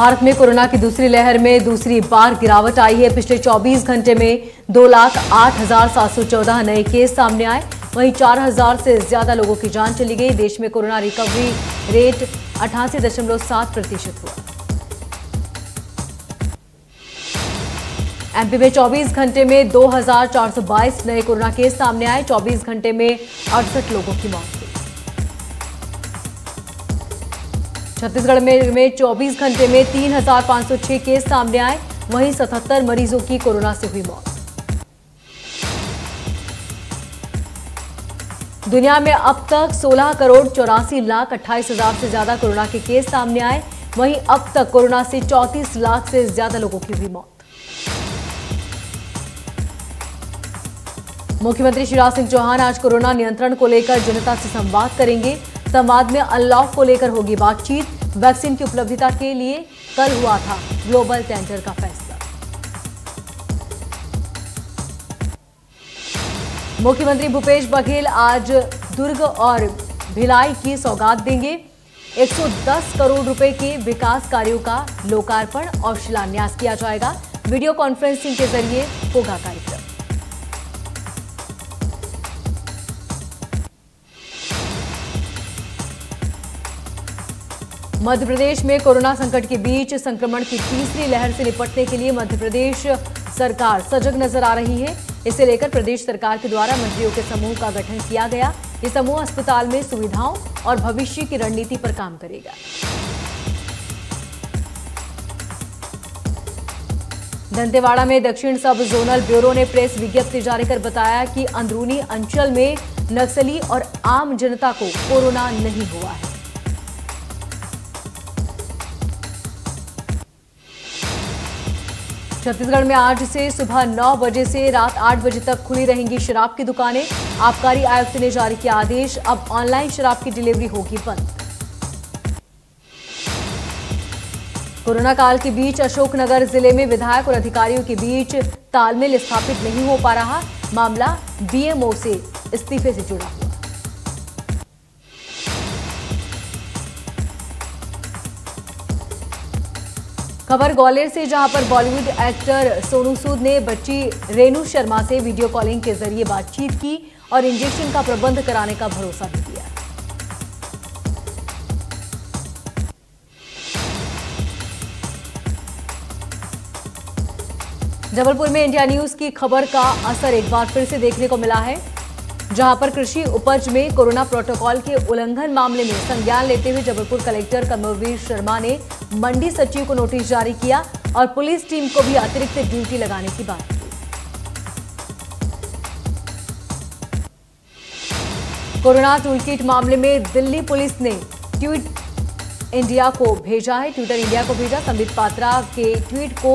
भारत में कोरोना की दूसरी लहर में दूसरी बार गिरावट आई है। पिछले 24 घंटे में दो लाख आठ हज़ार सात सौ चौदह नए केस सामने आए। वहीं चार हज़ार से ज़्यादा लोगों की जान चली गई। देश में कोरोना रिकवरी रेट अठासी दशमलव सात प्रतिशत हुआ। एमपी में 24 घंटे में 2,422 नए कोरोना केस सामने आए। 24 घंटे में अड़सठ लोगों की मौत। छत्तीसगढ़ में, में 24 घंटे में 3,506 केस सामने आए। वहीं 77 मरीजों की कोरोना से हुई मौत। दुनिया में अब तक 16 करोड़ चौरासी लाख अट्ठाईस हज़ार से ज़्यादा कोरोना के केस सामने आए। वहीं अब तक कोरोना से 34 लाख से ज़्यादा लोगों की हुई मौत। मुख्यमंत्री शिवराज सिंह चौहान आज कोरोना नियंत्रण को लेकर जनता से संवाद करेंगे। संवाद में अनलॉक को लेकर होगी बातचीत। वैक्सीन की उपलब्धता के लिए कल हुआ था ग्लोबल टेंडर का फैसला। मुख्यमंत्री भूपेश बघेल आज दुर्ग और भिलाई की सौगात देंगे। 110 करोड़ रुपए के विकास कार्यों का लोकार्पण और शिलान्यास किया जाएगा। वीडियो कॉन्फ्रेंसिंग के ज़रिए होगा कार्यक्रम। मध्य प्रदेश में कोरोना संकट के बीच संक्रमण की तीसरी लहर से निपटने के लिए मध्य प्रदेश सरकार सजग नज़र आ रही है। इसे लेकर प्रदेश सरकार के द्वारा मंत्रियों के समूह का गठन किया गया। ये समूह अस्पताल में सुविधाओं और भविष्य की रणनीति पर काम करेगा। दंतेवाड़ा में दक्षिण सब जोनल ब्यूरो ने प्रेस विज्ञप्ति जारी कर बताया कि अंदरूनी अंचल में नक्सली और आम जनता को कोरोना नहीं हुआ है। छत्तीसगढ़ में आज से सुबह 9 बजे से रात 8 बजे तक खुली रहेंगी शराब की दुकानें। आबकारी आयुक्त ने जारी किया आदेश। अब ऑनलाइन शराब की डिलीवरी होगी बंद। कोरोना काल के बीच अशोकनगर ज़िले में विधायक और अधिकारियों के बीच तालमेल स्थापित नहीं हो पा रहा। मामला बीएमओ से इस्तीफे से जुड़ा। खबर ग्वालियर से, जहाँ पर बॉलीवुड एक्टर सोनू सूद ने बच्ची रेणु शर्मा से वीडियो कॉलिंग के ज़रिए बातचीत की और इंजेक्शन का प्रबंध कराने का भरोसा भी दिया जबलपुर में इंडिया न्यूज़ की खबर का असर एक बार फिर से देखने को मिला है, जहाँ पर कृषि उपज में कोरोना प्रोटोकॉल के उल्लंघन मामले में संज्ञान लेते हुए जबलपुर कलेक्टर कमलवीर शर्मा ने मंडी सचिव को नोटिस जारी किया और पुलिस टीम को भी अतिरिक्त ड्यूटी लगाने की बात। कोरोना टूलकिट मामले में दिल्ली पुलिस ने ट्वीट इंडिया को भेजा है। ट्विटर इंडिया को भेजा। संबित पात्रा के ट्वीट को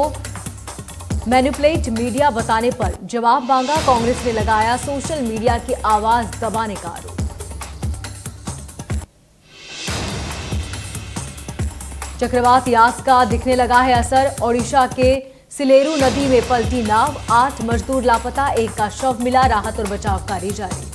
मैनिपुलेट मीडिया बताने पर जवाब मांगा। कांग्रेस ने लगाया सोशल मीडिया की आवाज़ दबाने का आरोप। चक्रवात यास का दिखने लगा है असर। ओडिशा के सिलेरू नदी में पलटी नाव। आठ मजदूर लापता, एक का शव मिला, राहत और बचाव कार्य जारी।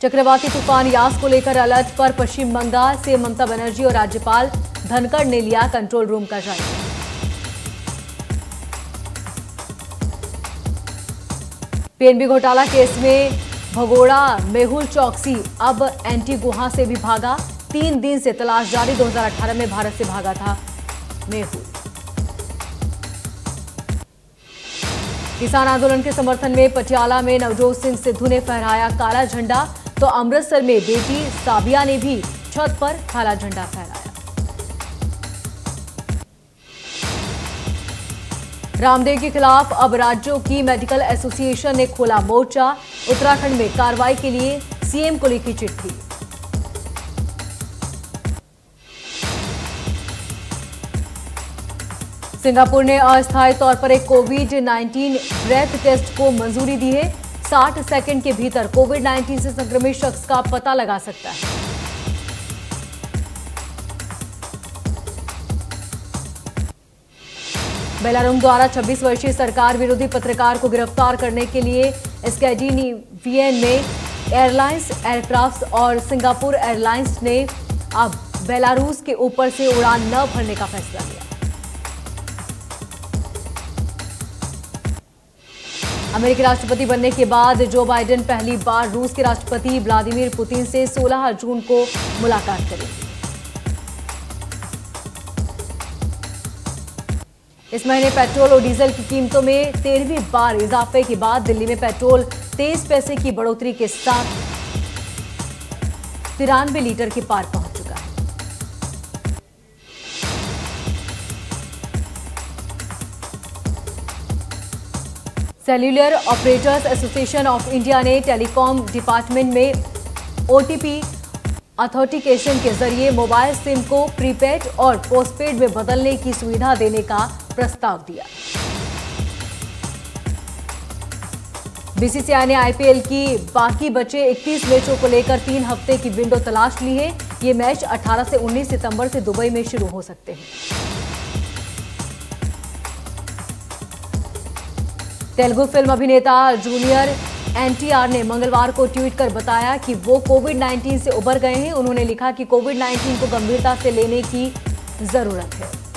चक्रवाती तूफ़ान यास को लेकर अलर्ट पर पश्चिम बंगाल से ममता बनर्जी और राज्यपाल धनखड़ ने लिया कंट्रोल रूम का जायजा। पीएनबी घोटाला केस में भगोड़ा, मेहुल चौकसी, अब एंटी गुहा से भी भागा। तीन दिन से तलाश जारी 2018 में भारत से भागा था मेहुल। किसान आंदोलन के समर्थन में पटियाला में नवजोत सिंह सिद्धू ने फहराया काला झंडा तो अमृतसर में बेटी साबिया ने भी छत पर काला झंडा फहराया। रामदेव के खिलाफ अब राज्यों की मेडिकल एसोसिएशन ने खोला मोर्चा। उत्तराखंड में कार्रवाई के लिए सीएम को लिखी चिट्ठी। सिंगापुर ने अस्थायी तौर पर एक कोविड 19 ब्रेथ टेस्ट को मंजूरी दी है। 60 सेकंड के भीतर कोविड 19 से संक्रमित शख्स का पता लगा सकता है। बेलारूम द्वारा 26 वर्षीय सरकार विरोधी पत्रकार को गिरफ़्तार करने के लिए स्कैडिनेवियन में एयरलाइंस एयरक्राफ्ट और सिंगापुर एयरलाइंस ने अब बेलारूस के ऊपर से उड़ान न भरने का फैसला लिया अमेरिकी राष्ट्रपति बनने के बाद जो बाइडेन पहली बार रूस के राष्ट्रपति व्लादिमीर पुतिन से 16 जून को मुलाकात करेंगे। इस महीने पेट्रोल और डीजल की कीमतों में तेरहवीं बार इजाफे के बाद दिल्ली में पेट्रोल तेईस पैसे की बढ़ोतरी के साथ तिरानवे लीटर के पार पहुँच चुका है। Cellular operators association of India ने टेलीकॉम डिपार्टमेंट में ओटीपी अथॉरिटिकेशन के ज़रिए मोबाइल सिम को प्रीपेड और पोस्टपेड में बदलने की सुविधा देने का प्रस्ताव दिया। बीसीसीआई ने आईपीएल की बाकी बचे 31 मैचों को लेकर तीन हफ़्ते की विंडो तलाश ली है। ये मैच 18 से 19 सितंबर से दुबई में शुरू हो सकते हैं। तेलुगु फ़िल्म अभिनेता जूनियर एनटीआर ने मंगलवार को ट्वीट कर बताया कि वो कोविड 19 से उबर गए हैं। उन्होंने लिखा कि कोविड 19 को गंभीरता से लेने की ज़रूरत है।